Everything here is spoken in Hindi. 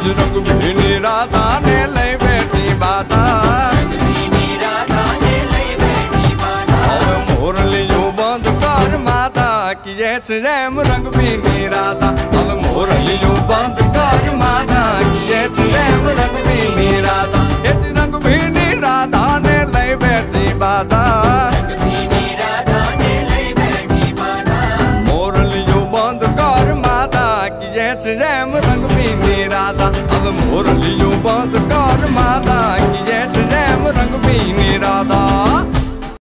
बजरंग भिनी राधा ने ले बैठी बाधा रैम रंग भी राधा। अब मोर लियो बंद कर माधा किए रैम रंग भी राधा। एच रंग भी राधा ने ले बैठी बाधा मोर लियो बंद कर माधा किए रैम अब मोरलियों बंद कर माता किए रेम रंग पीनी राधा